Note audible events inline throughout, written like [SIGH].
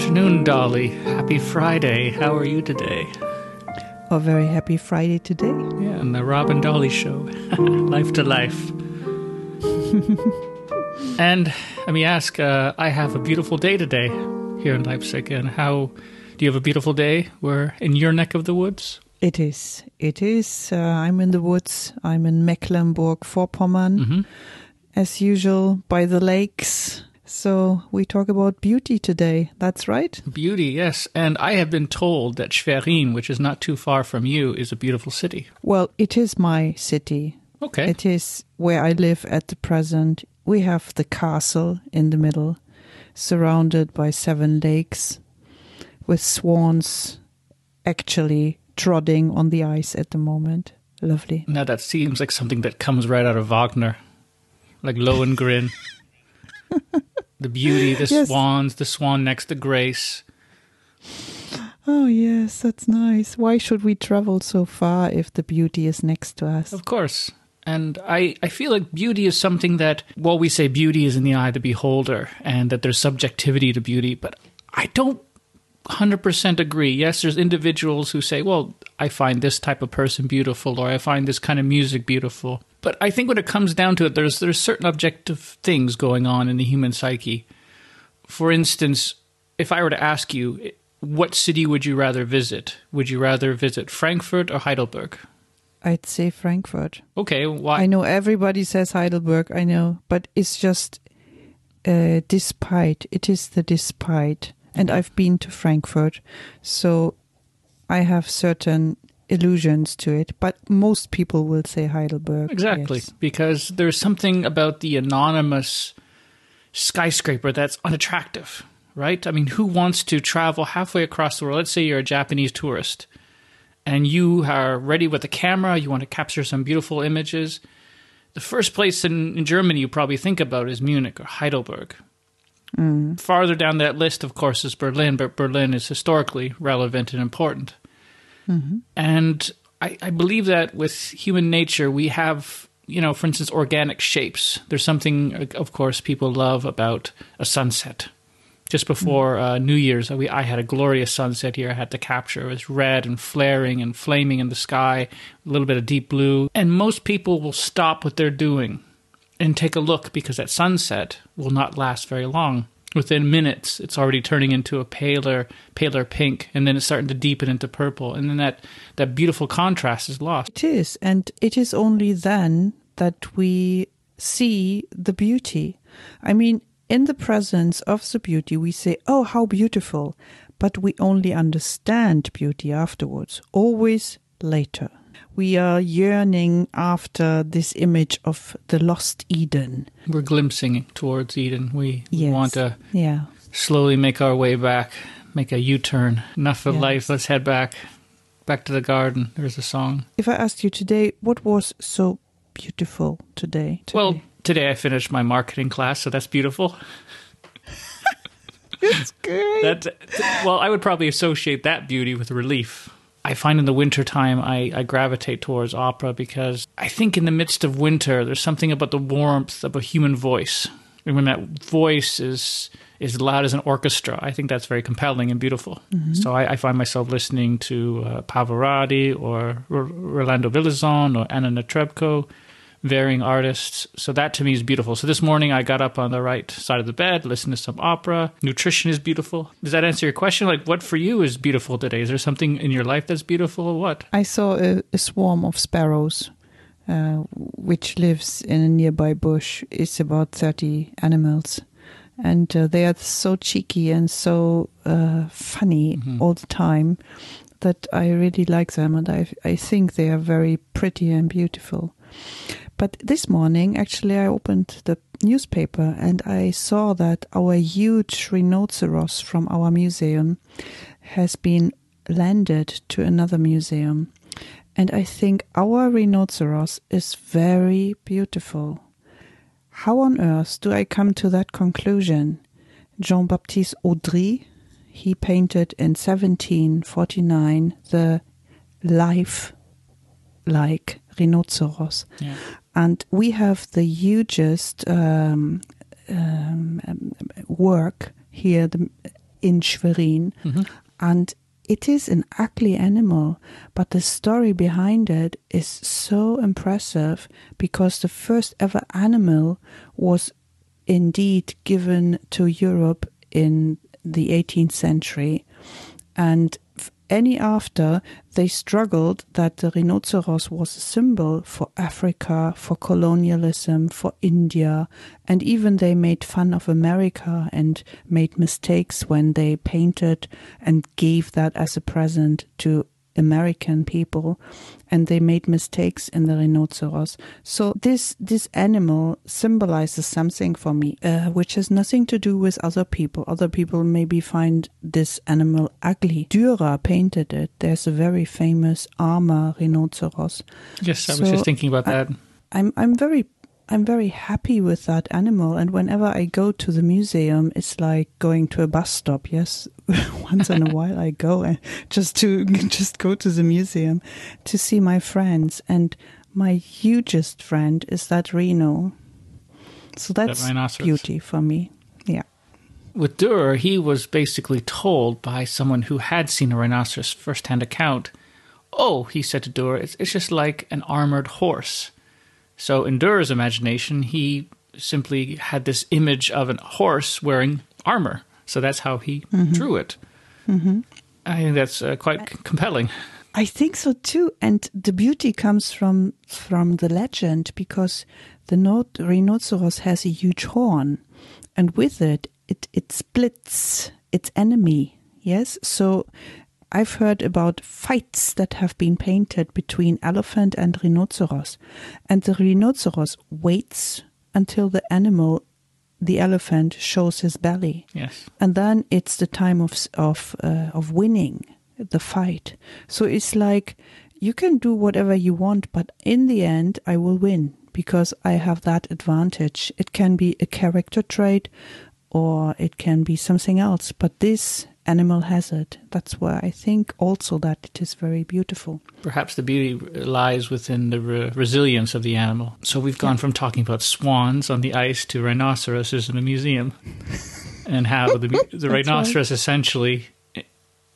Good afternoon, Dolly. Happy Friday. How are you today? A very happy Friday today. Yeah, and the Rob and Dolly show. [LAUGHS] life to life. [LAUGHS] and let me ask uh, I have a beautiful day today here in Leipzig. And how do you have a beautiful day? We're in your neck of the woods? It is. It is. Uh, I'm in the woods. I'm in Mecklenburg Vorpommern, Mhm. as usual, by the lakes. So we talk about beauty today. That's right. Beauty, yes. And I have been told that Schwerin, which is not too far from you, is a beautiful city. Well, it is my city. Okay. It is where I live at the present. We have the castle in the middle, surrounded by seven lakes, with swans actually trotting on the ice at the moment. Lovely. now that seems like something that comes right out of Wagner. Like Lohengrin. [LAUGHS] the beauty, the Yes. swans, the swan next to Grace. Oh, yes, that's nice. Why should we travel so far if the beauty is next to us? Of course. And I, I feel like beauty is something that, well, we say beauty is in the eye of the beholder and that there's subjectivity to beauty, but I don't 100% agree. Yes, there's individuals who say, well, I find this type of person beautiful or I find this kind of music beautiful. But I think when it comes down to it, there's, there's certain objective things going on in the human psyche. For instance, if I were to ask you, what city would you rather visit? Would you rather visit Frankfurt or Heidelberg? I'd say Frankfurt. Okay, why? I know everybody says Heidelberg, I know, but it's just uh, despite. It is the despite. And I've been to Frankfurt, so I have certain illusions to it, but most people will say Heidelberg. Exactly, yes. because there's something about the anonymous skyscraper that's unattractive, right? I mean, who wants to travel halfway across the world? Let's say you're a Japanese tourist and you are ready with a camera, you want to capture some beautiful images. The first place in, in Germany you probably think about is Munich or Heidelberg. Mm. Farther down that list, of course, is Berlin, but Berlin is historically relevant and important. Mm-hmm. And I, I believe that with human nature, we have, you know, for instance, organic shapes. There's something, of course, people love about a sunset. Just before mm. uh, New Year's, we, I had a glorious sunset here. I had to capture. It was red and flaring and flaming in the sky, a little bit of deep blue. And most people will stop what they're doing and take a look because that sunset will not last very long. Within minutes, it's already turning into a paler, paler pink, and then it's starting to deepen into purple, and then that that beautiful contrast is lost. It is, and it is only then that we see the beauty. I mean, in the presence of the beauty, we say, Oh, how beautiful, but we only understand beauty afterwards, always later. We are yearning after this image of the lost Eden. We're glimpsing towards Eden. We Yes. want to Yeah. slowly make our way back, make a U-turn. Enough of Yes. life. Let's head back, back to the garden. There's a song. If I asked you today, what was so beautiful today? Well, today? I finished my marketing class, so that's beautiful. [LAUGHS] it's great. That well, I would probably associate that beauty with relief. I find in the wintertime I, I gravitate towards opera because I think in the midst of winter there's something about the warmth of a human voice. And when that voice is is loud as an orchestra, I think that's very compelling and beautiful. So I, I find myself listening to uh, Pavarotti or R- Rolando Villazon or Anna Netrebko, varying artists. So that to me is beautiful. So this morning I got up on the right side of the bed, listened to some opera. Nutrition is beautiful. Does that answer your question? Like, what for you is beautiful today? Is there something in your life that's beautiful? Or what? I saw a, a swarm of sparrows, uh, which lives in a nearby bush. It's about 30 animals. And uh, they are so cheeky and so uh, funny all the time that I really like them. And I, I think they are very pretty and beautiful. But this morning, actually, I opened the newspaper and I saw that our huge rhinoceros from our museum has been landed to another museum. And I think our rhinoceros is very beautiful. How on earth do I come to that conclusion? Jean Baptiste Oudry, he painted in 1749 the life like rhinoceros. Yeah. And we have the hugest um, um, work here, the in Schwerin. And it is an ugly animal, but the story behind it is so impressive because the first ever animal was indeed given to Europe in the 18th century. And any after, they struggled that the rhinoceros was a symbol for Africa, for colonialism, for India, and even they made fun of America and made mistakes when they painted and gave that as a present to American people, and they made mistakes in the rhinoceros. So this this animal symbolizes something for me, uh, which has nothing to do with other people. Other people maybe find this animal ugly. Dürer painted it. There's a very famous armor rhinoceros. Yes, I was just thinking about I- that. I'm I'm very I'm very happy with that animal and whenever I go to the museum it's like going to a bus stop yes [LAUGHS] once in a [LAUGHS] while I go and just to [LAUGHS] just go to the museum to see my friends and my hugest friend is that rhino so that's rhinoceros. beauty for me yeah With Durer, he was basically told by someone who had seen a rhinoceros first-hand account. Oh, he said to Durer, it's, it's just like an armored horse. So in Durer's imagination, he simply had this image of a horse wearing armor. So that's how he drew it. I think that's uh, quite c- compelling. I think so too, and the beauty comes from from the legend because the no- rhinoceros has a huge horn, and with it, it it splits its enemy. Yes, so I've heard about fights that have been painted between elephant and rhinoceros, and the rhinoceros waits until the animal, the elephant, shows his belly Yes. and then it's the time of of uh, of winning the fight. So it's like you can do whatever you want, but in the end, I will win because I have that advantage. It can be a character trait, or it can be something else, but this animal hazard. That's why I think also that it is very beautiful. Perhaps the beauty lies within the re- resilience of the animal. So we've gone from talking about swans on the ice to rhinoceroses in a museum, [LAUGHS] and how the, the right. rhinoceros essentially, i-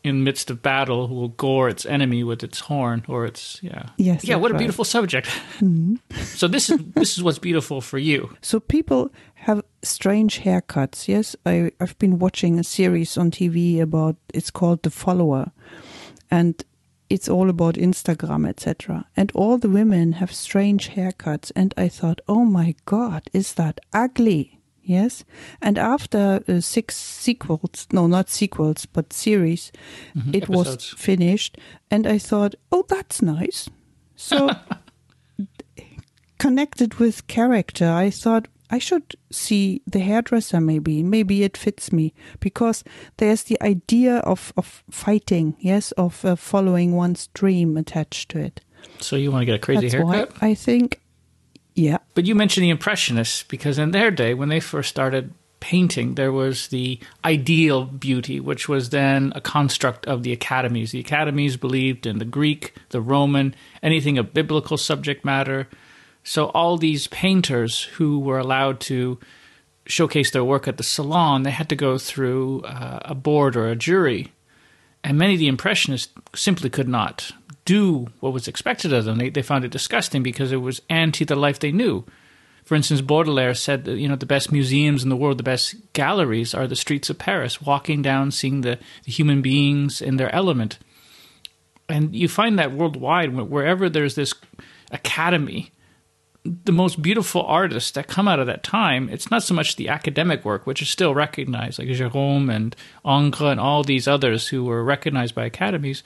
in midst of battle, will gore its enemy with its horn or its yeah. Yes, Yeah, what a right. beautiful subject. [LAUGHS] Hmm. so this is this is what's beautiful for you. So people have strange haircuts. Yes, I I've been watching a series on TV about it's called The Follower, and it's all about Instagram, etc. And all the women have strange haircuts, and I thought, oh my god, is that ugly? Yes, and after uh, six sequels, no, not sequels, but series, it was finished, and I thought, oh, that's nice. So [LAUGHS] connected with character, I thought I should see the hairdresser maybe. Maybe it fits me because there's the idea of, of fighting, yes, of uh, following one's dream attached to it. So you want to get a crazy That's haircut? I think, yeah, But you mentioned the Impressionists because in their day, when they first started painting, there was the ideal beauty, which was then a construct of the academies. The academies believed in the Greek, the Roman, anything of biblical subject matter. So all these painters who were allowed to showcase their work at the salon, they had to go through uh, a board or a jury. And many of the Impressionists simply could not do what was expected of them. They, they found it disgusting because it was anti the life they knew. For instance, Baudelaire said that you know the best museums in the world, the best galleries are the streets of Paris, walking down, seeing the, the human beings in their element. And you find that worldwide, wherever there's this academy, the most beautiful artists that come out of that time, it's not so much the academic work, which is still recognized, like Jérôme and Ingres and all these others who were recognized by academies,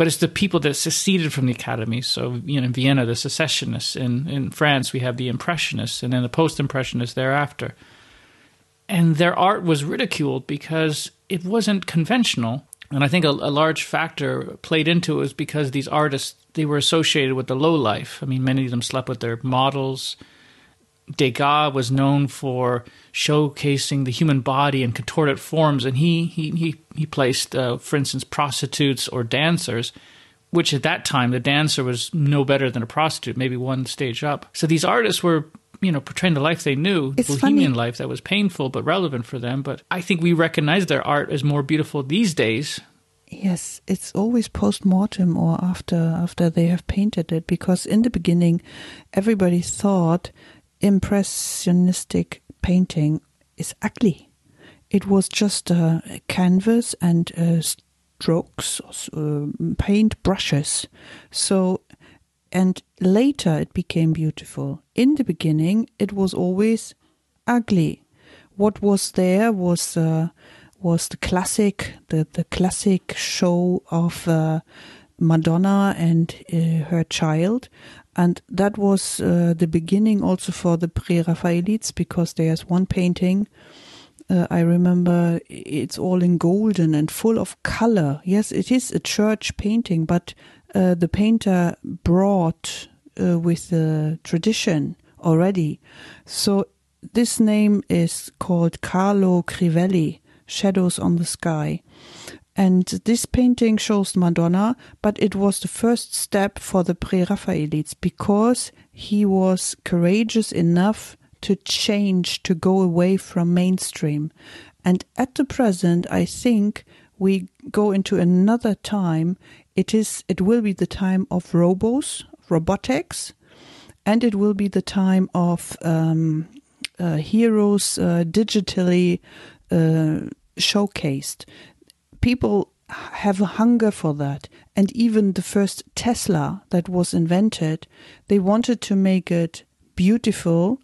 but it's the people that seceded from the academies. So, you know, in Vienna, the secessionists. In, in France, we have the Impressionists, and then the Post Impressionists thereafter. And their art was ridiculed because it wasn't conventional. And I think a, a large factor played into it was because these artists they were associated with the low life. I mean, many of them slept with their models. Degas was known for showcasing the human body in contorted forms, and he he he, he placed, uh, for instance, prostitutes or dancers, which at that time the dancer was no better than a prostitute, maybe one stage up. So these artists were you know, portraying the life they knew, It's bohemian funny. life that was painful but relevant for them. But I think we recognize their art as more beautiful these days. Yes, it's always post mortem or after after they have painted it because in the beginning everybody thought impressionistic painting is ugly. It was just a canvas and uh, strokes, uh, paint brushes. So, and later it became beautiful. In the beginning, it was always ugly. What was there was uh, was the classic, the the classic show of uh, Madonna and uh, her child, and that was uh, the beginning also for the Pre-Raphaelites because there's one painting. Uh, I remember it's all in golden and full of color. Yes, it is a church painting, but uh, the painter brought uh, with the tradition already. So this name is called Carlo Crivelli, Shadows on the Sky. And this painting shows Madonna, but it was the first step for the Pre Raphaelites because he was courageous enough to change, to go away from mainstream. And at the present, I think we go into another time. It is, it will be the time of robos, robotics, and it will be the time of um, uh, heroes uh, digitally uh, showcased. People have a hunger for that. And even the first Tesla that was invented, they wanted to make it beautiful,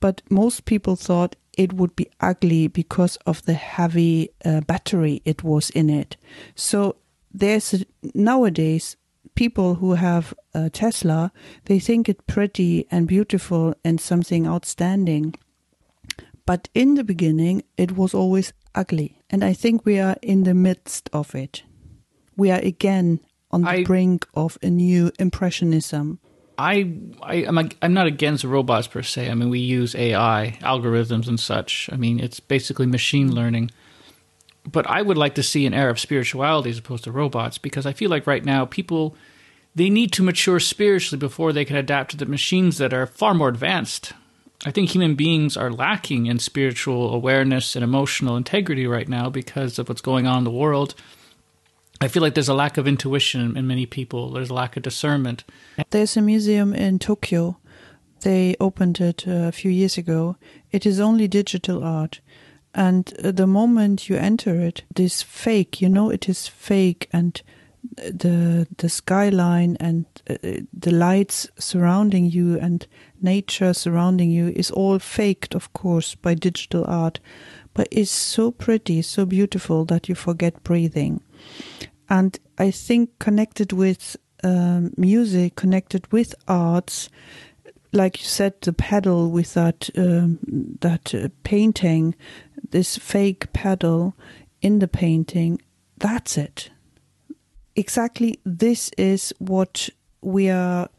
but most people thought it would be ugly because of the heavy uh, battery it was in it. So there's a, nowadays people who have a Tesla, they think it pretty and beautiful and something outstanding. But in the beginning, it was always ugly. And I think we are in the midst of it. We are again on the I- brink of a new impressionism. I, I I'm I'm not against robots per se. I mean, we use AI algorithms and such. I mean, it's basically machine learning. But I would like to see an era of spirituality as opposed to robots because I feel like right now people they need to mature spiritually before they can adapt to the machines that are far more advanced. I think human beings are lacking in spiritual awareness and emotional integrity right now because of what's going on in the world. I feel like there's a lack of intuition in many people. There's a lack of discernment. There's a museum in Tokyo. They opened it uh, a few years ago. It is only digital art. And uh, the moment you enter it, this fake, you know, it is fake, and the the skyline and uh, the lights surrounding you and nature surrounding you is all faked, of course, by digital art, but it's so pretty, so beautiful that you forget breathing. And I think connected with um, music, connected with arts, like you said, the pedal with that um, that uh, painting, this fake pedal in the painting, that's it. Exactly, this is what we are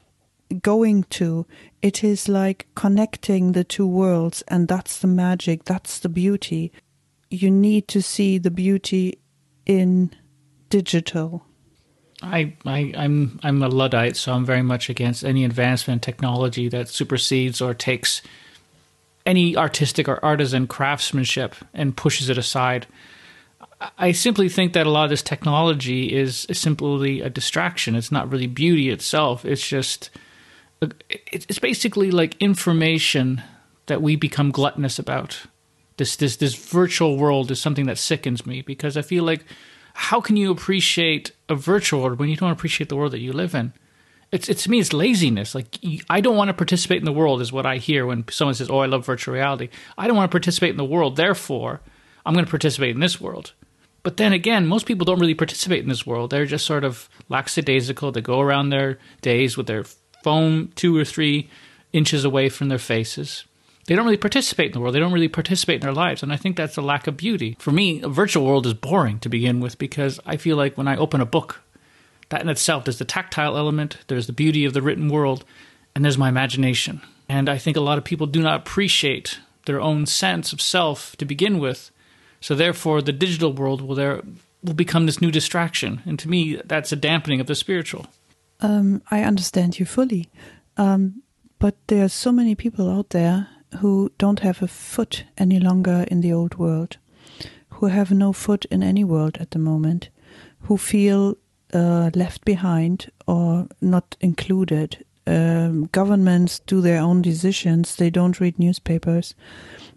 going to. It is like connecting the two worlds, and that's the magic, that's the beauty. You need to see the beauty in digital. I, I, I'm I'm a luddite, so I'm very much against any advancement in technology that supersedes or takes any artistic or artisan craftsmanship and pushes it aside. I- simply think that a lot of this technology is simply a distraction. It's not really beauty itself. It's just it's it's basically like information that we become gluttonous about. This this this virtual world is something that sickens me because I feel like how can you appreciate a virtual world when you don't appreciate the world that you live in? It's it's to me it's laziness. Like I don't want to participate in the world is what I hear when someone says, "Oh, I love virtual reality." I don't want to participate in the world. Therefore, I'm going to participate in this world. But then again, most people don't really participate in this world. They're just sort of lackadaisical. They go around their days with their phone two or three inches away from their faces. They don't really participate in the world. They don't really participate in their lives. And I think that's a lack of beauty. For me, a virtual world is boring to begin with because I feel like when I open a book, that in itself, there's the tactile element, there's the beauty of the written world, and there's my imagination. And I think a lot of people do not appreciate their own sense of self to begin with. So therefore, the digital world will there will become this new distraction. And to me, that's a dampening of the spiritual. Um, I understand you fully. Um, But there are so many people out there who don't have a foot any longer in the old world, who have no foot in any world at the moment, who feel uh, left behind or not included. Um, governments do their own decisions. They don't read newspapers.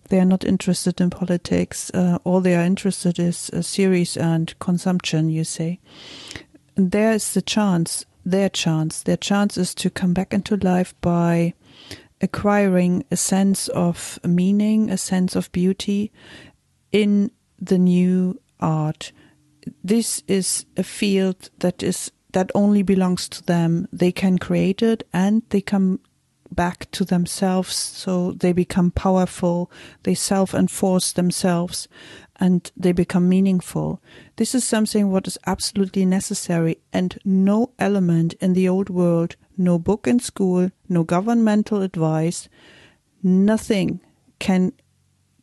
They are not interested in politics. Uh, all they are interested is uh, series and consumption. You say there is the chance. Their chance. Their chance is to come back into life by acquiring a sense of meaning, a sense of beauty in the new art. This is a field that is that only belongs to them. They can create it and they come back to themselves so they become powerful, they self enforce themselves and they become meaningful. This is something what is absolutely necessary and no element in the old world, no book in school, no governmental advice, nothing can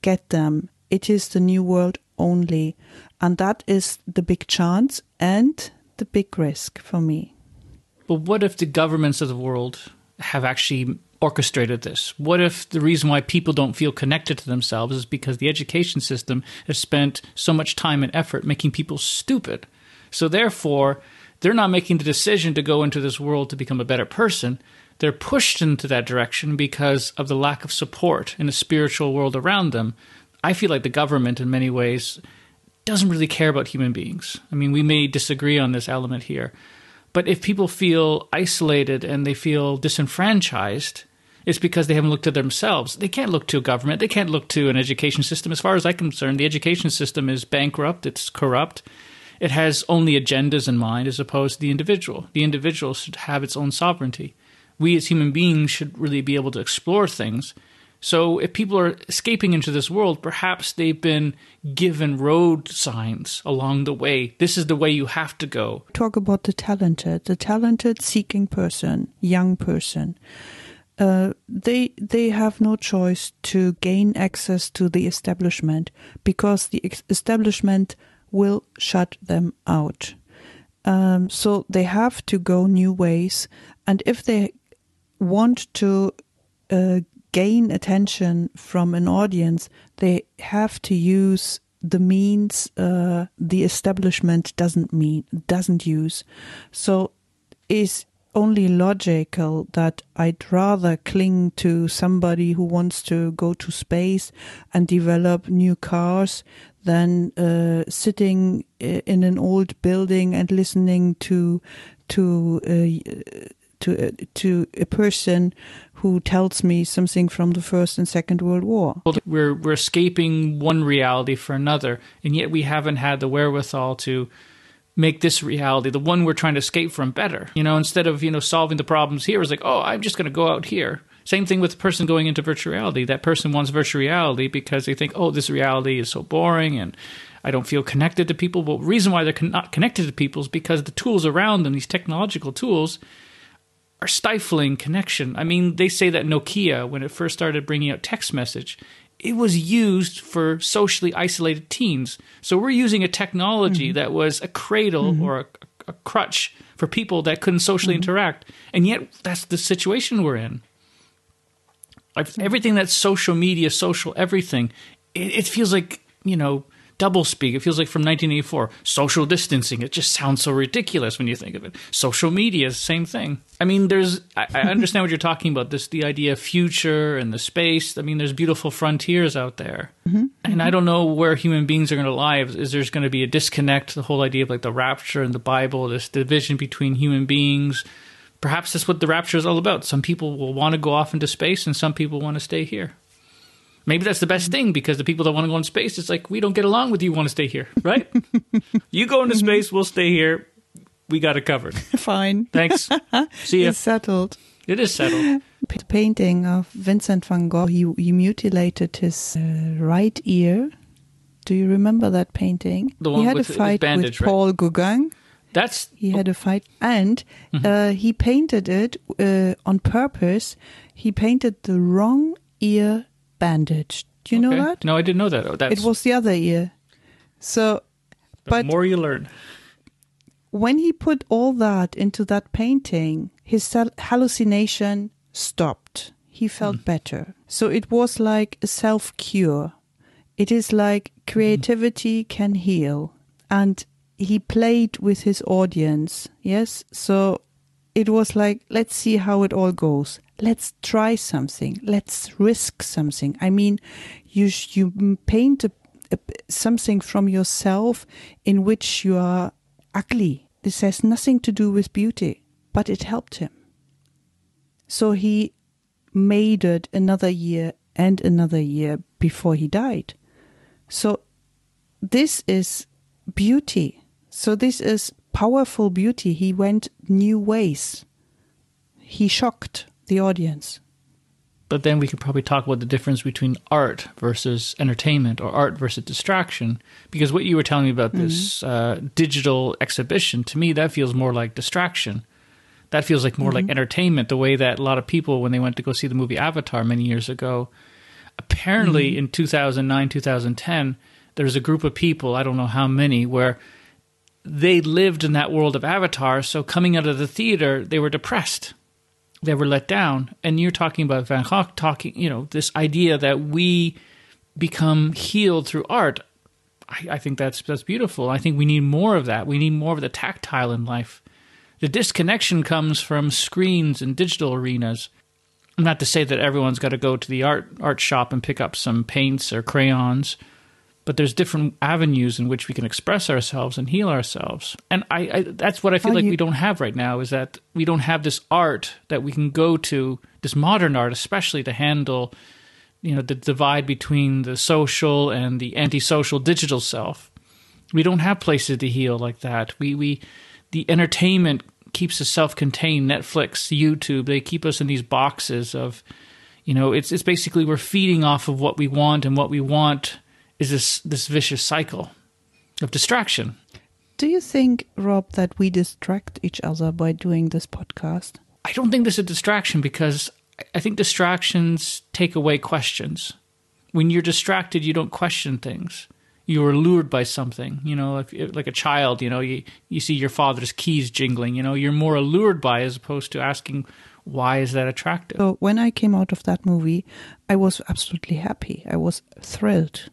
get them. It is the new world only. And that is the big chance and the big risk for me. But what if the governments of the world have actually orchestrated this? What if the reason why people don't feel connected to themselves is because the education system has spent so much time and effort making people stupid? So therefore, they're not making the decision to go into this world to become a better person. They're pushed into that direction because of the lack of support in the spiritual world around them. I feel like the government, in many ways, doesn't really care about human beings. I mean, we may disagree on this element here, but if people feel isolated and they feel disenfranchised, it's because they haven't looked at themselves. They can't look to a government. They can't look to an education system. As far as I'm concerned, the education system is bankrupt. It's corrupt. It has only agendas in mind as opposed to the individual. The individual should have its own sovereignty. We as human beings should really be able to explore things. So if people are escaping into this world, perhaps they've been given road signs along the way. This is the way you have to go. Talk about the talented, the talented seeking person, young person uh, they they have no choice to gain access to the establishment because the ex- establishment will shut them out. Um, so they have to go new ways, and if they want to uh, gain attention from an audience, they have to use the means uh, the establishment doesn't mean doesn't use. So is only logical that I'd rather cling to somebody who wants to go to space and develop new cars than uh, sitting in an old building and listening to to uh, to uh, to a person who tells me something from the first and second world war. We're we're escaping one reality for another, and yet we haven't had the wherewithal to make this reality, the one we're trying to escape from, better. You know, instead of, you know, solving the problems here, it's like, oh, I'm just going to go out here. Same thing with the person going into virtual reality. That person wants virtual reality because they think, oh, this reality is so boring and I don't feel connected to people. Well, the reason why they're not connected to people is because the tools around them, these technological tools, are stifling connection. I mean, they say that Nokia, when it first started bringing out text message, it was used for socially isolated teens. So we're using a technology mm-hmm. that was a cradle mm-hmm. or a, a, crutch for people that couldn't socially mm-hmm. interact. And yet that's the situation we're in. Everything that's social media, social everything, it, it feels like, you know, double speak. It feels like from 1984. Social distancing. It just sounds so ridiculous when you think of it. Social media is the same thing. I mean, there's. I, I understand what you're talking about. This the idea of future and the space. I mean, there's beautiful frontiers out there, mm-hmm. and I don't know where human beings are going to lie. Is there's going to be a disconnect? The whole idea of like the rapture and the Bible, this division between human beings. Perhaps that's what the rapture is all about. Some people will want to go off into space, and some people want to stay here. Maybe that's the best thing because the people that want to go in space, it's like we don't get along with you. Want to stay here, right? [LAUGHS] you go into space, we'll stay here. We got it covered. [LAUGHS] Fine. Thanks. [LAUGHS] See you. It's settled. It is settled. The painting of Vincent van Gogh, he, he mutilated his uh, right ear. Do you remember that painting? The one he had with, a fight bandage, with Paul Gauguin. That's he had a fight, and mm-hmm. uh, he painted it uh, on purpose. He painted the wrong ear bandaged. Do you okay. know that? No, I didn't know that. Oh, that's... It was the other ear. So, the but more you learn. When he put all that into that painting, his hallucination stopped. He felt hmm. better. So it was like a self cure. It is like hmm. creativity can heal. And he played with his audience. Yes. So it was like, let's see how it all goes. Let's try something. Let's risk something. I mean, you, you paint a, a, something from yourself in which you are ugly. This has nothing to do with beauty, but it helped him. So he made it another year and another year before he died. So this is beauty. So this is powerful beauty. He went new ways. He shocked the audience. But then we could probably talk about the difference between art versus entertainment or art versus distraction. Because what you were telling me about mm-hmm. this uh, digital exhibition, to me, that feels more like distraction. That feels like more mm-hmm. like entertainment, the way that a lot of people, when they went to go see the movie Avatar many years ago, apparently mm-hmm. in 2009, 2010, there was a group of people, I don't know how many, where they lived in that world of Avatar. So coming out of the theater, they were depressed. They were let down. And you're talking about Van Gogh talking, you know, this idea that we become healed through art. I, I think that's that's beautiful. I think we need more of that. We need more of the tactile in life. The disconnection comes from screens and digital arenas. Not to say that everyone's got to go to the art art shop and pick up some paints or crayons but there's different avenues in which we can express ourselves and heal ourselves. And I, I that's what i feel like you- we don't have right now is that we don't have this art that we can go to this modern art especially to handle you know the divide between the social and the antisocial digital self. We don't have places to heal like that. We we the entertainment keeps us self-contained. Netflix youtube they keep us in these boxes of you know it's it's basically we're feeding off of what we want and what we want is this this vicious cycle of distraction. Do you think, Rob, that we distract each other by doing this podcast? I don't think this is a distraction because I think distractions take away questions. When you're distracted, you don't question things. You're lured by something. You know, if, like a child, you know, you, you see your father's keys jingling, you know, you're more allured by as opposed to asking, why is that attractive? So when I came out of that movie, I was absolutely happy. I was thrilled.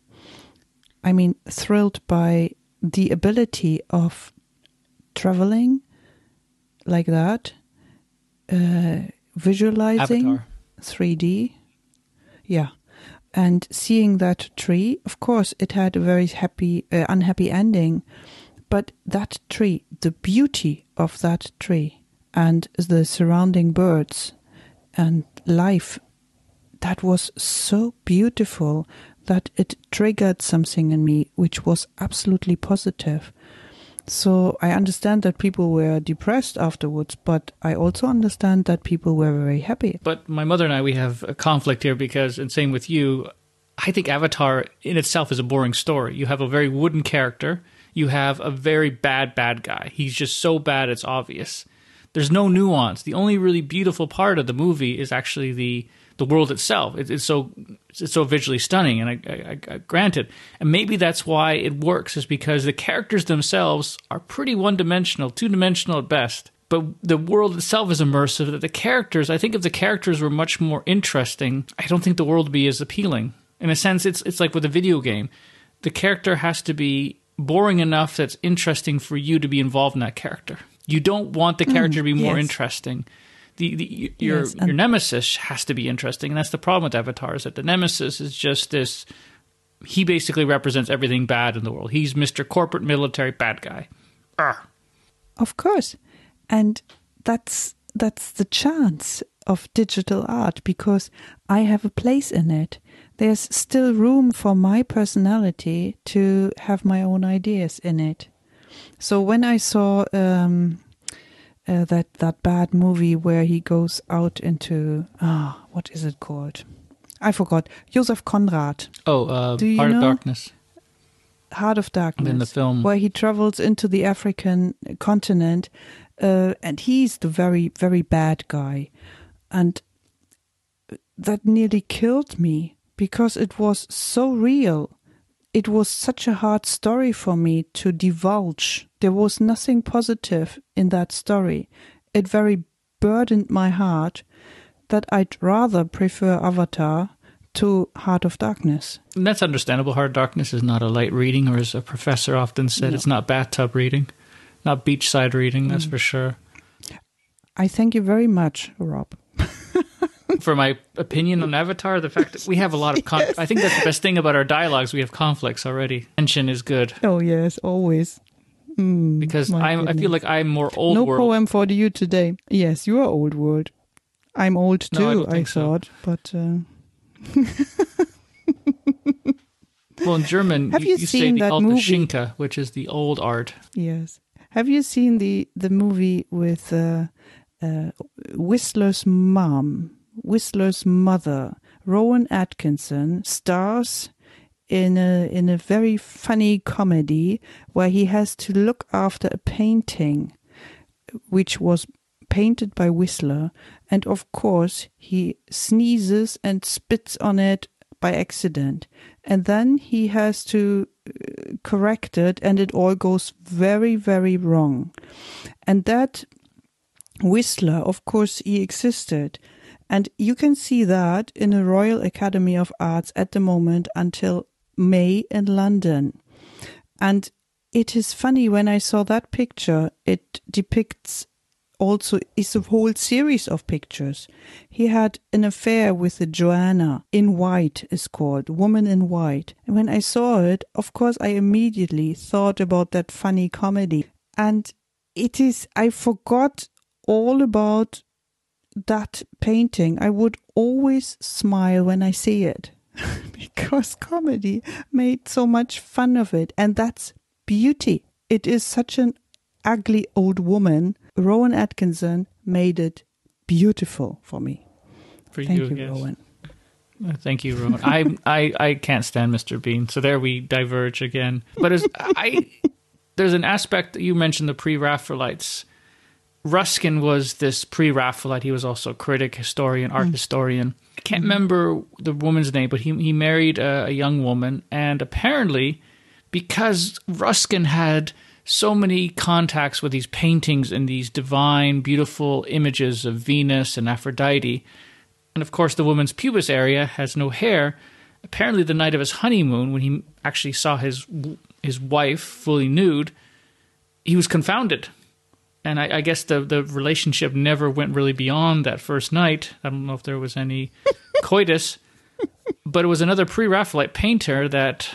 I mean, thrilled by the ability of traveling like that, uh, visualizing Avatar. 3D. Yeah. And seeing that tree, of course, it had a very happy, uh, unhappy ending. But that tree, the beauty of that tree and the surrounding birds and life, that was so beautiful that it triggered something in me which was absolutely positive. So I understand that people were depressed afterwards, but I also understand that people were very happy. But my mother and I, we have a conflict here because, and same with you, I think Avatar in itself is a boring story. You have a very wooden character, you have a very bad, bad guy. He's just so bad it's obvious. There's no nuance. The only really beautiful part of the movie is actually the the world itself. It, it's so it's so visually stunning, and I, I, I granted, and maybe that's why it works is because the characters themselves are pretty one dimensional, two dimensional at best. But the world itself is immersive. That the characters, I think, if the characters were much more interesting, I don't think the world would be as appealing. In a sense, it's it's like with a video game, the character has to be boring enough that's interesting for you to be involved in that character. You don't want the character mm, to be more yes. interesting the, the your yes, your nemesis has to be interesting, and that's the problem with Avatar is that the nemesis is just this. He basically represents everything bad in the world. He's Mister Corporate Military Bad Guy. Arr. Of course, and that's that's the chance of digital art because I have a place in it. There's still room for my personality to have my own ideas in it. So when I saw um, uh, that that bad movie where he goes out into ah, what is it called? I forgot. Joseph Conrad. Oh, uh, Do you Heart know? of Darkness. Heart of Darkness. In the film, where he travels into the African continent, uh, and he's the very very bad guy, and that nearly killed me because it was so real it was such a hard story for me to divulge. There was nothing positive in that story. It very burdened my heart that I'd rather prefer Avatar to Heart of Darkness. And that's understandable. Heart of Darkness is not a light reading, or as a professor often said, No. it's not bathtub reading, not beachside reading, that's mm. for sure. I thank you very much, Rob. [LAUGHS] for my opinion on Avatar, the fact that we have a lot of con- [LAUGHS] I think that's the best thing about our dialogues. We have conflicts already. Tension is good Oh yes, always. Mm, because I'm. I feel like I'm more old no world. poem for you today. Yes, you are old world. I'm old No, I too. I, think so. thought, but uh, [LAUGHS] Well, in German, Have you, you you say seen the that alte movie? Schinke, which is the old art. yes. Have you seen the the movie with uh, uh, Whistler's mom, Whistler's mother, Rowan Atkinson stars in a in a very funny comedy where he has to look after a painting which was painted by Whistler. And of course he sneezes and spits on it by accident. And then he has to uh, correct it and it all goes very very wrong. And that Whistler, of course, he existed. And you can see that in the Royal Academy of Arts at the moment until May in London. And it is funny when I saw that picture, it depicts also is a whole series of pictures. He had an affair with a Joanna in white is called Woman in White. And when I saw it, of course I immediately thought about that funny comedy. And it is I forgot all about that painting. I would always smile when I see it [LAUGHS] because comedy made so much fun of it. And that's beauty. It is such an ugly old woman. Rowan Atkinson made it beautiful for me. For Thank you, you, yes. Rowan. Uh, Thank you, Rowan. I, [LAUGHS] I I can't stand Mr. Bean, so there we diverge again. But as I, there's an aspect that you mentioned the pre-Raphaelites. Ruskin was this pre-Raphaelite. He was also a critic, historian, art hmm. historian. I can't hmm. remember the woman's name, but he he married a, a young woman, and apparently, because Ruskin had so many contacts with these paintings and these divine, beautiful images of Venus and Aphrodite, and of course the woman's pubis area has no hair. Apparently, the night of his honeymoon, when he actually saw his his wife fully nude, he was confounded, and I, I guess the the relationship never went really beyond that first night. I don't know if there was any [LAUGHS] coitus, but it was another pre-Raphaelite painter that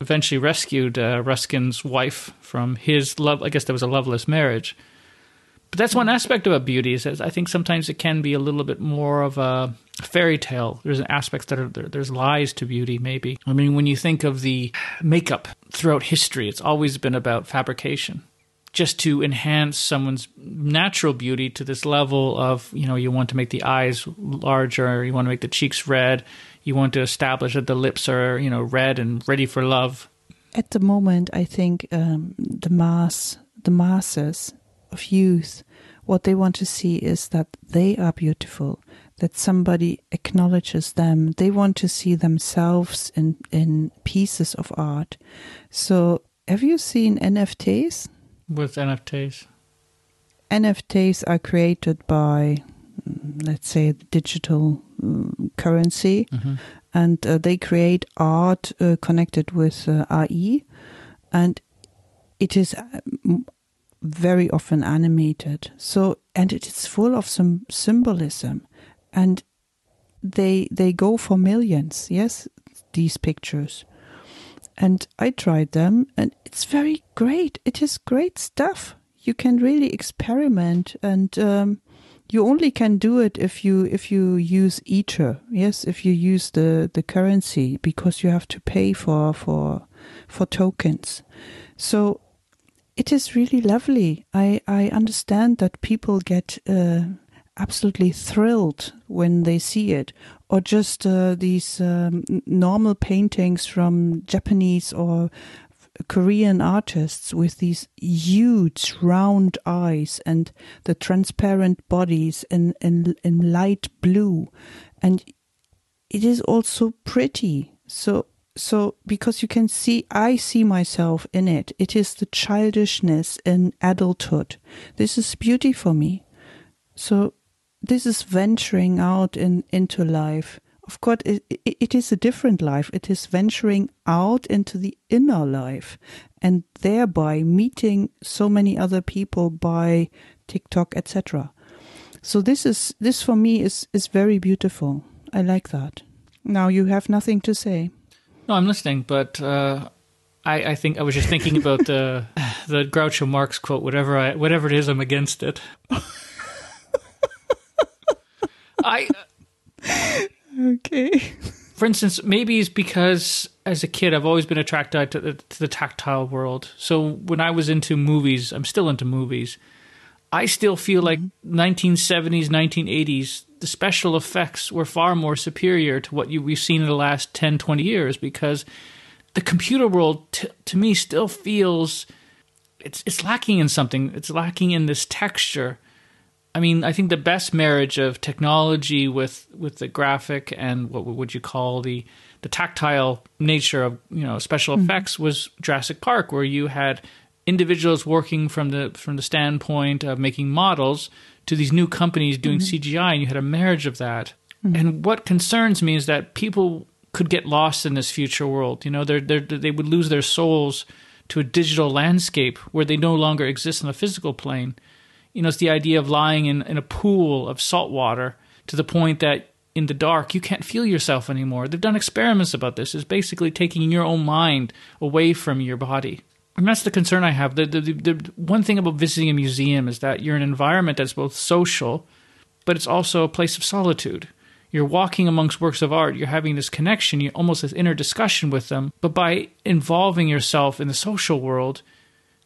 eventually rescued uh, Ruskin's wife from his love. I guess there was a loveless marriage. But that's one aspect about beauty is that I think sometimes it can be a little bit more of a fairy tale. There's aspects that are there, there's lies to beauty. Maybe I mean when you think of the makeup throughout history, it's always been about fabrication, just to enhance someone's natural beauty to this level of you know you want to make the eyes larger, you want to make the cheeks red, you want to establish that the lips are you know red and ready for love. At the moment, I think um, the mass, the masses of youth, what they want to see is that they are beautiful, that somebody acknowledges them. They want to see themselves in in pieces of art. So, have you seen NFTs? With NFTs. NFTs are created by, let's say, digital mm, currency, Mhm. and uh, they create art uh, connected with uh, AI, and it is uh, very often animated. So, and it is full of some symbolism, and they they go for millions. Yes, these pictures. And I tried them, and it's very great. It is great stuff. You can really experiment, and um, you only can do it if you if you use Ether. Yes, if you use the the currency because you have to pay for for for tokens. So it is really lovely. I I understand that people get uh, absolutely thrilled when they see it, or just uh, these um, normal paintings from Japanese or Korean artists with these huge round eyes and the transparent bodies in, in, in light blue. And it is also pretty. So, so because you can see, I see myself in it. It is the childishness in adulthood. This is beauty for me. So this is venturing out in into life. Of course, it, it is a different life. It is venturing out into the inner life, and thereby meeting so many other people by TikTok, etc. So this is this for me is is very beautiful. I like that. Now you have nothing to say. No, I'm listening, but uh, I, I think I was just thinking about the [LAUGHS] the Groucho Marx quote. Whatever I whatever it is, I'm against it. [LAUGHS] I uh, okay. For instance, maybe it's because as a kid I've always been attracted to the, to the tactile world. So when I was into movies, I'm still into movies. I still feel like mm-hmm. 1970s, 1980s, the special effects were far more superior to what you, we've seen in the last 10, 20 years because the computer world t- to me still feels it's it's lacking in something. It's lacking in this texture. I mean, I think the best marriage of technology with with the graphic and what would you call the the tactile nature of you know special mm-hmm. effects was Jurassic Park, where you had individuals working from the from the standpoint of making models to these new companies doing mm-hmm. CGI, and you had a marriage of that. Mm-hmm. And what concerns me is that people could get lost in this future world. You know, they they would lose their souls to a digital landscape where they no longer exist on the physical plane. You know, it's the idea of lying in, in a pool of salt water to the point that in the dark you can't feel yourself anymore. They've done experiments about this. It's basically taking your own mind away from your body. And that's the concern I have. The, the, the, the one thing about visiting a museum is that you're in an environment that's both social, but it's also a place of solitude you're walking amongst works of art, you're having this connection, you almost this inner discussion with them. But by involving yourself in the social world,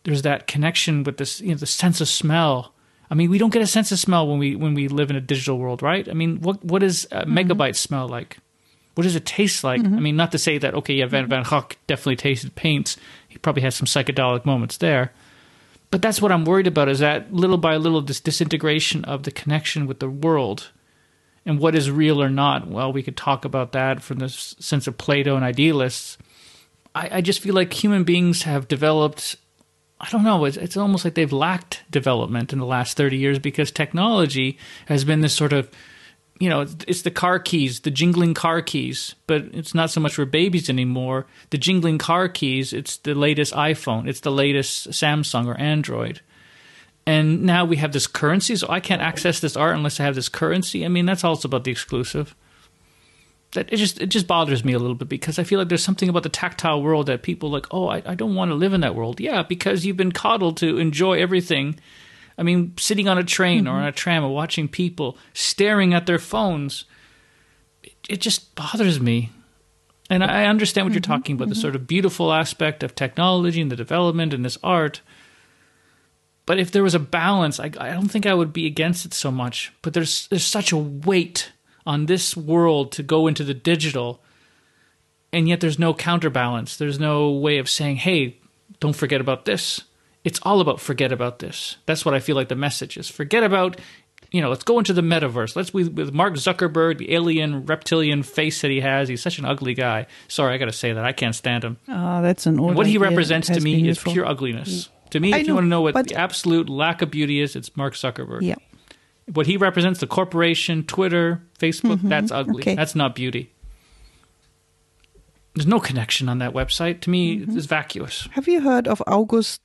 there's that connection with this, you know, the sense of smell. I mean, we don't get a sense of smell when we when we live in a digital world, right? I mean, what what does a mm-hmm. megabyte smell like? What does it taste like? Mm-hmm. I mean, not to say that okay, yeah, Van mm-hmm. Van Gogh definitely tasted paints. He probably had some psychedelic moments there. But that's what I'm worried about is that little by little this disintegration of the connection with the world and what is real or not. Well, we could talk about that from the sense of Plato and idealists. I, I just feel like human beings have developed. I don't know. It's, it's almost like they've lacked development in the last 30 years because technology has been this sort of you know, it's the car keys, the jingling car keys, but it's not so much for babies anymore. The jingling car keys, it's the latest iPhone, it's the latest Samsung or Android and now we have this currency, so I can't access this art unless I have this currency. I mean, that's also about the exclusive. That it just it just bothers me a little bit because I feel like there's something about the tactile world that people like. Oh, I, I don't want to live in that world. Yeah, because you've been coddled to enjoy everything. I mean, sitting on a train mm-hmm. or on a tram and watching people staring at their phones, it, it just bothers me. And I understand what mm-hmm. you're talking about mm-hmm. the sort of beautiful aspect of technology and the development and this art but if there was a balance, I, I don't think I would be against it so much. But there's there's such a weight on this world to go into the digital, and yet there's no counterbalance. There's no way of saying, "Hey, don't forget about this." It's all about forget about this. That's what I feel like the message is. Forget about you know, let's go into the metaverse. Let's with, with Mark Zuckerberg, the alien reptilian face that he has. He's such an ugly guy. Sorry, I got to say that I can't stand him. Oh, that's an what he represents to me is pure ugliness. Mm. To me, if know, you want to know what the absolute lack of beauty is, it's Mark Zuckerberg. Yeah. What he represents, the corporation, Twitter, Facebook, mm-hmm. that's ugly. Okay. That's not beauty. There's no connection on that website. To me, mm-hmm. it's vacuous. Have you heard of August?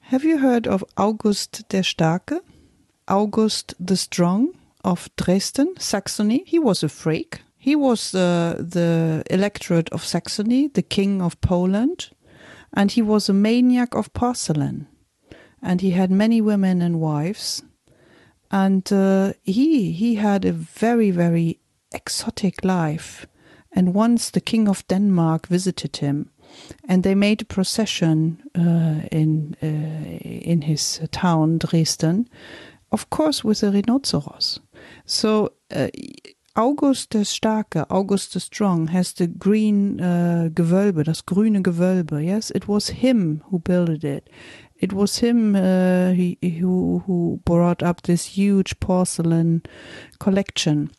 Have you heard of August der Starke? August the Strong of Dresden, Saxony. He was a freak. He was uh, the electorate of Saxony, the king of Poland and he was a maniac of porcelain. And he had many women and wives. And uh, he he had a very very exotic life. And once the king of Denmark visited him, and they made a procession uh, in uh, in his town Dresden, of course with a rhinoceros. So uh, August der Starke, August the Strong, has the green uh, Gewölbe, das grüne Gewölbe. Yes, it was him who built it. It was him uh, he, who who brought up this huge porcelain collection.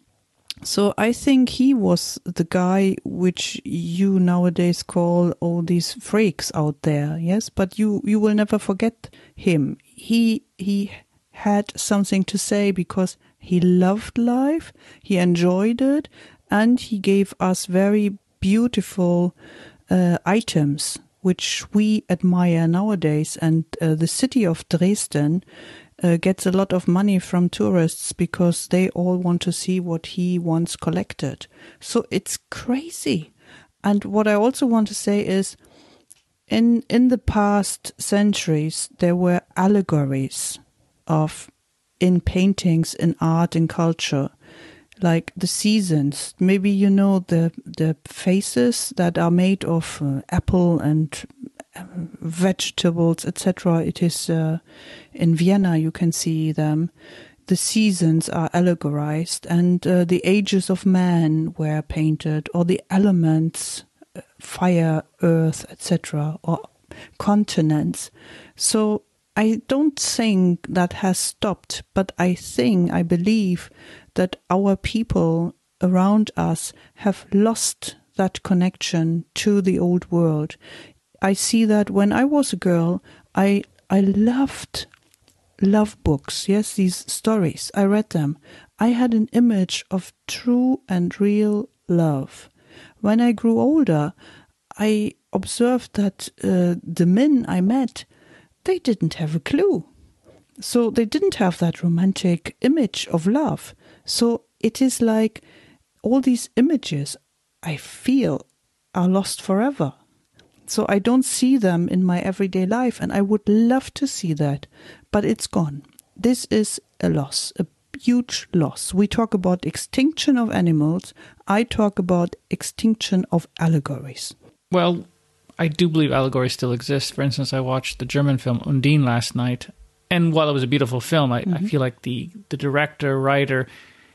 So I think he was the guy which you nowadays call all these freaks out there. Yes, but you you will never forget him. He he had something to say because he loved life, he enjoyed it, and he gave us very beautiful uh, items which we admire nowadays. And uh, the city of Dresden uh, gets a lot of money from tourists because they all want to see what he once collected. So it's crazy. And what I also want to say is in in the past centuries there were allegories of in paintings in art in culture like the seasons maybe you know the the faces that are made of uh, apple and uh, vegetables etc it is uh, in vienna you can see them the seasons are allegorized and uh, the ages of man were painted or the elements fire, earth, etc., or continents. So I don't think that has stopped, but I think, I believe that our people around us have lost that connection to the old world. I see that when I was a girl, I I loved love books. Yes, these stories. I read them. I had an image of true and real love. When I grew older, I observed that uh, the men I met, they didn't have a clue. So they didn't have that romantic image of love. So it is like all these images I feel are lost forever. So I don't see them in my everyday life, and I would love to see that, but it's gone. This is a loss, a huge loss. We talk about extinction of animals. I talk about extinction of allegories. Well, I do believe allegories still exist. For instance, I watched the German film Undine last night, and while it was a beautiful film, I, mm-hmm. I feel like the the director, writer,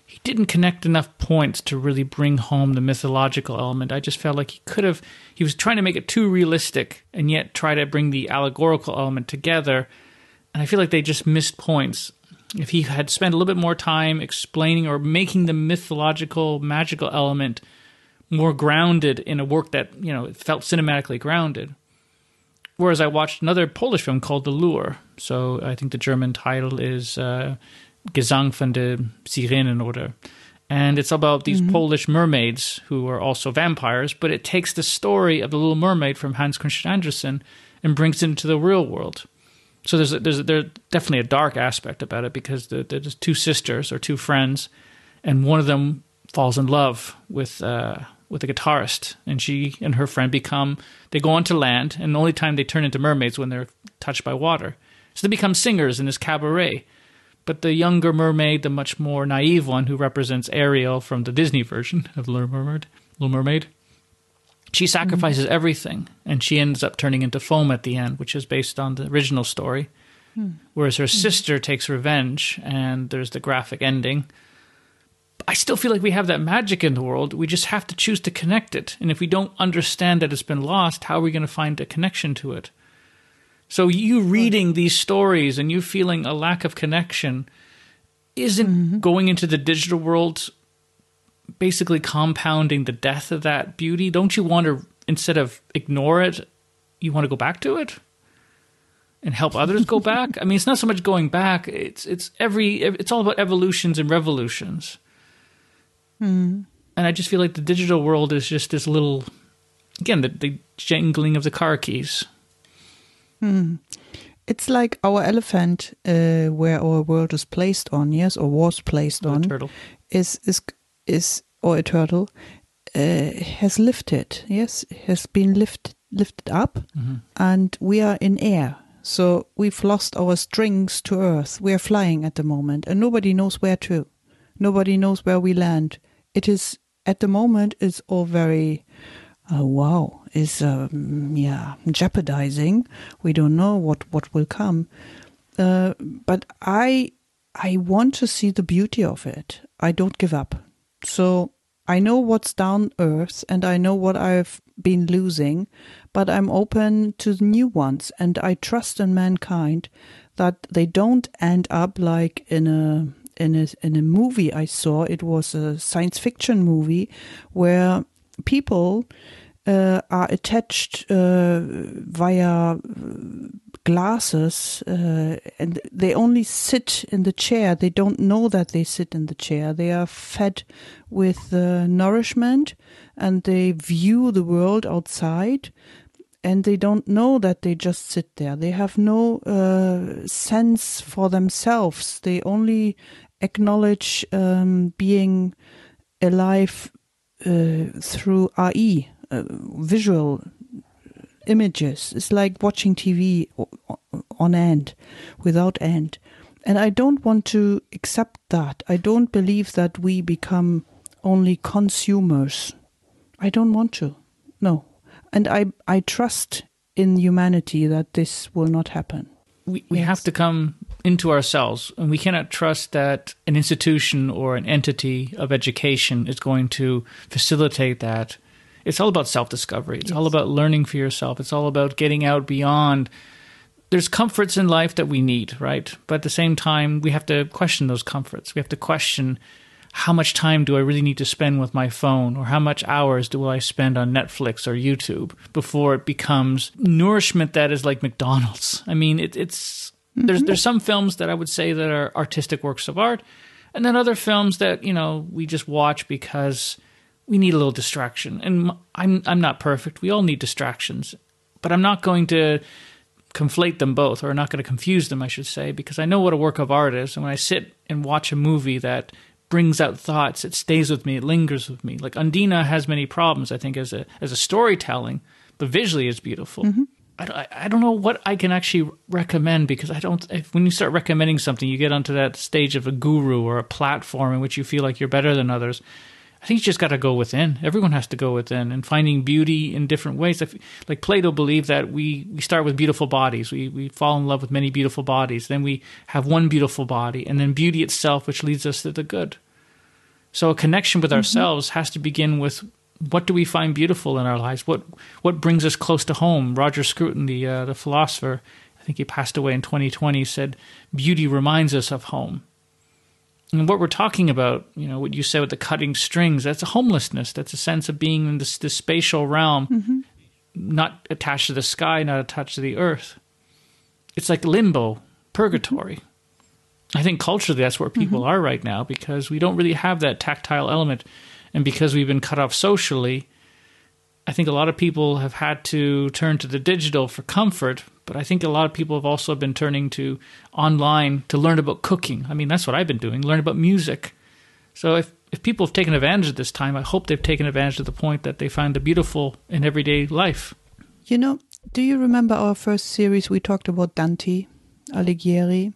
he didn't connect enough points to really bring home the mythological element. I just felt like he could have. He was trying to make it too realistic, and yet try to bring the allegorical element together. And I feel like they just missed points if he had spent a little bit more time explaining or making the mythological magical element more grounded in a work that you know felt cinematically grounded whereas i watched another polish film called the lure so i think the german title is uh, gesang von der sirenenorde and it's about these mm-hmm. polish mermaids who are also vampires but it takes the story of the little mermaid from hans christian andersen and brings it into the real world so there's a, there's a, there's definitely a dark aspect about it because the, there's two sisters or two friends, and one of them falls in love with uh, with a guitarist, and she and her friend become they go onto land, and the only time they turn into mermaids when they're touched by water. So they become singers in this cabaret. But the younger mermaid, the much more naive one, who represents Ariel from the Disney version [LAUGHS] of Little Mermaid, Little Mermaid, she sacrifices mm-hmm. everything and she ends up turning into foam at the end, which is based on the original story. Mm. Whereas her mm. sister takes revenge and there's the graphic ending. I still feel like we have that magic in the world. We just have to choose to connect it. And if we don't understand that it's been lost, how are we going to find a connection to it? So you reading these stories and you feeling a lack of connection isn't mm-hmm. going into the digital world basically compounding the death of that beauty, don't you want to instead of ignore it, you want to go back to it and help others go back? [LAUGHS] I mean, it's not so much going back; it's it's every it's all about evolutions and revolutions. Mm. And I just feel like the digital world is just this little, again, the, the jangling of the car keys. Hmm. It's like our elephant, uh, where our world is placed on, yes, or was placed on, turtle. is is is or a turtle uh, has lifted. Yes, has been lifted lifted up, mm-hmm. and we are in air. So we've lost our strings to earth. We are flying at the moment, and nobody knows where to. Nobody knows where we land. It is at the moment. It's all very. Uh, wow, is um, yeah jeopardizing. We don't know what what will come. Uh, but I I want to see the beauty of it. I don't give up. So I know what's down earth and I know what I've been losing, but I'm open to new ones and I trust in mankind that they don't end up like in a in a in a movie I saw. It was a science fiction movie where people uh, are attached uh, via glasses uh, and they only sit in the chair. They don't know that they sit in the chair. They are fed with uh, nourishment and they view the world outside and they don't know that they just sit there. They have no uh, sense for themselves. They only acknowledge um, being alive uh, through RE, uh, visual images. It's like watching TV on end, without end. And I don't want to accept that. I don't believe that we become only consumers. I don't want to. No. And I, I trust in humanity that this will not happen. We, we yes. have to come into ourselves, and we cannot trust that an institution or an entity of education is going to facilitate that it's all about self discovery. It's yes. all about learning for yourself. It's all about getting out beyond. There's comforts in life that we need, right? But at the same time, we have to question those comforts. We have to question how much time do I really need to spend with my phone, or how much hours do I spend on Netflix or YouTube before it becomes nourishment that is like McDonald's. I mean, it, it's mm-hmm. there's there's some films that I would say that are artistic works of art, and then other films that you know we just watch because we need a little distraction. And I'm I'm not perfect. We all need distractions, but I'm not going to conflate them both, or I'm not going to confuse them, I should say, because I know what a work of art is. And when I sit and watch a movie that brings out thoughts, it stays with me, it lingers with me. Like Undina has many problems, I think, as a as a storytelling, but visually it's beautiful. Mm-hmm. I, I don't know what I can actually recommend because I don't. If, when you start recommending something, you get onto that stage of a guru or a platform in which you feel like you're better than others. I think you just got to go within. Everyone has to go within and finding beauty in different ways. Like Plato believed that we, we start with beautiful bodies. We, we fall in love with many beautiful bodies. Then we have one beautiful body, and then beauty itself, which leads us to the good. So a connection with mm-hmm. ourselves has to begin with what do we find beautiful in our lives? What what brings us close to home? Roger Scruton, the uh, the philosopher, I think he passed away in 2020, said beauty reminds us of home. And what we're talking about, you know, what you said with the cutting strings, that's a homelessness. That's a sense of being in this, this spatial realm, mm-hmm. not attached to the sky, not attached to the earth. It's like limbo, purgatory. Mm-hmm. I think culturally that's where people mm-hmm. are right now because we don't really have that tactile element. And because we've been cut off socially, I think a lot of people have had to turn to the digital for comfort, but I think a lot of people have also been turning to online to learn about cooking. I mean, that's what I've been doing, learn about music. So if if people have taken advantage of this time, I hope they've taken advantage of the point that they find the beautiful in everyday life. You know, do you remember our first series we talked about Dante Alighieri?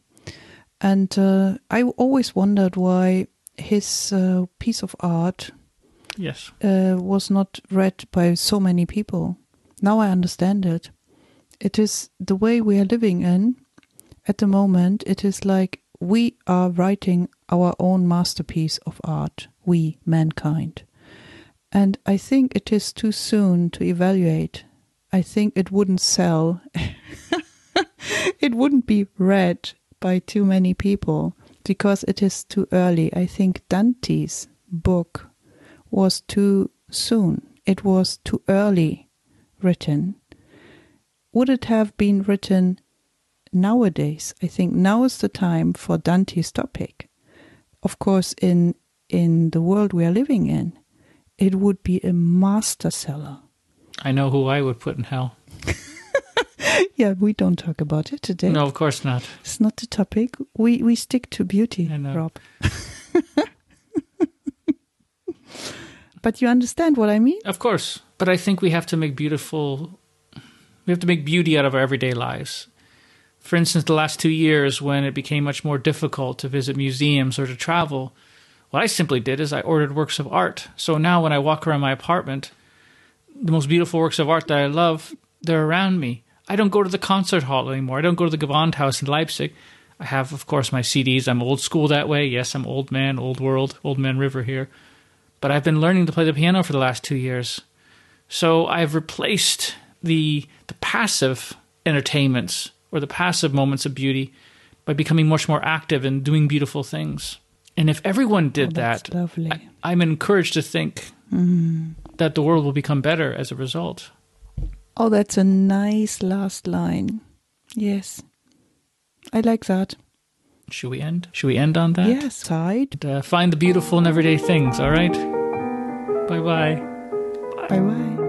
And uh, I always wondered why his uh, piece of art yes uh, was not read by so many people. Now I understand it. It is the way we are living in at the moment. It is like we are writing our own masterpiece of art, we, mankind. And I think it is too soon to evaluate. I think it wouldn't sell. [LAUGHS] it wouldn't be read by too many people because it is too early. I think Dante's book was too soon. It was too early written. Would it have been written nowadays? I think now is the time for Dante's topic. Of course, in in the world we are living in, it would be a master seller. I know who I would put in hell. [LAUGHS] yeah, we don't talk about it today. No, of course not. It's not the topic. We we stick to beauty, Rob. [LAUGHS] But you understand what I mean? Of course. But I think we have to make beautiful we have to make beauty out of our everyday lives. For instance, the last 2 years when it became much more difficult to visit museums or to travel, what I simply did is I ordered works of art. So now when I walk around my apartment, the most beautiful works of art that I love, they're around me. I don't go to the concert hall anymore. I don't go to the Gewandhaus in Leipzig. I have, of course, my CDs. I'm old school that way. Yes, I'm old man, old world, old man river here but I've been learning to play the piano for the last two years. So I've replaced the the passive entertainments or the passive moments of beauty by becoming much more active and doing beautiful things. And if everyone did Oh, that, lovely. I, I'm encouraged to think mm. that the world will become better as a result. Oh, that's a nice last line. Yes. I like that. Should we end? Should we end on that? Yes. Side. Uh, find the beautiful in everyday things, all right? Bye bye. Bye bye.